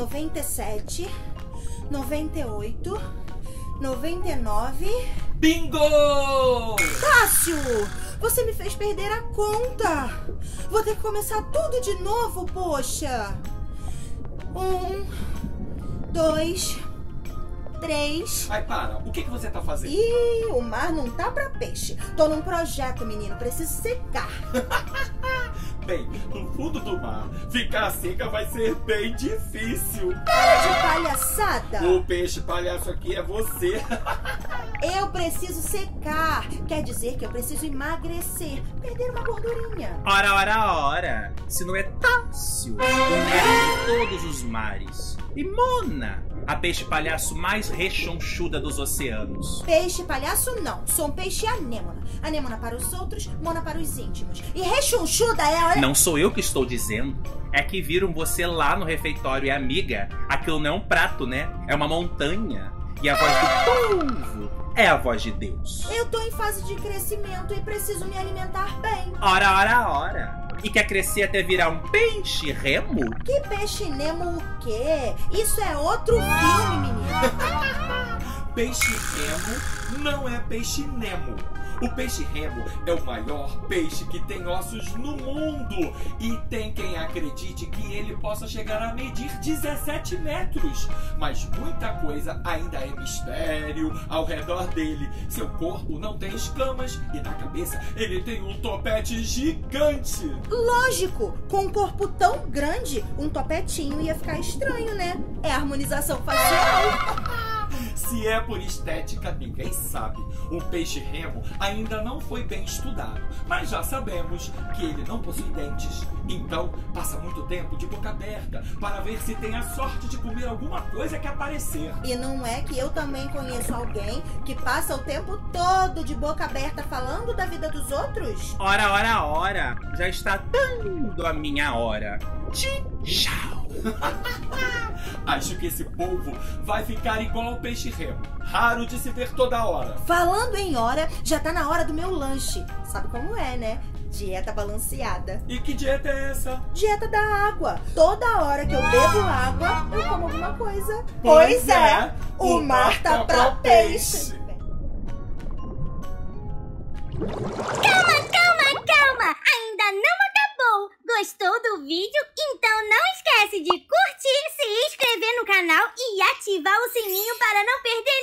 97, 98, 99. Bingo! Cássio! Você me fez perder a conta! Vou ter que começar tudo de novo, poxa! Um, dois, três. Ai, para. O que, que você tá fazendo? Ih, o mar não tá pra peixe. Tô num projeto, menino. Preciso secar. Bem, no fundo do mar, ficar seca vai ser bem difícil. Para de palhaçada! O peixe palhaço aqui é você. Eu preciso secar. Quer dizer que eu preciso emagrecer. Perder uma gordurinha. Ora, ora, ora. Se não é Tássio, o nerd de todos os mares. E Mona, a peixe palhaço mais rechonchuda dos oceanos. Peixe palhaço não. Sou um peixe anêmona. Anêmona para os outros, mona para os íntimos. E rechonchuda é... Olha... Não sou eu que estou dizendo. É que viram você lá no refeitório e amiga, aquilo não é um prato, né? É uma montanha. E a voz do povo é a voz de Deus. Eu tô em fase de crescimento e preciso me alimentar bem. Ora, ora, ora. E quer crescer até virar um peixe remo? Que peixe Nemo o quê? Isso é outro filme, menino. Peixe remo não é peixe Nemo. O peixe remo é o maior peixe que tem ossos no mundo. E tem quem acredite que ele possa chegar a medir 17 metros. Mas muita coisa ainda é mistério ao redor dele. Seu corpo não tem escamas e na cabeça ele tem um topete gigante. Lógico, com um corpo tão grande, um topetinho ia ficar estranho, né? É harmonização facial. Se é por estética, ninguém sabe. O peixe remo ainda não foi bem estudado, mas já sabemos que ele não possui dentes. Então, passa muito tempo de boca aberta para ver se tem a sorte de comer alguma coisa que aparecer. E não é que eu também conheço alguém que passa o tempo todo de boca aberta falando da vida dos outros? Ora, ora, ora. Já está dando a minha hora. Tchau. Acho que esse povo vai ficar igual ao peixe remo, raro de se ver toda hora. Falando em hora, já tá na hora do meu lanche. Sabe como é, né? Dieta balanceada. E que dieta é essa? Dieta da água. Toda hora que eu bebo água, eu como alguma coisa. Pois, pois é, é, o mar tá pra peixe. peixe. vídeo, então não esquece de curtir, se inscrever no canal e ativar o sininho para não perder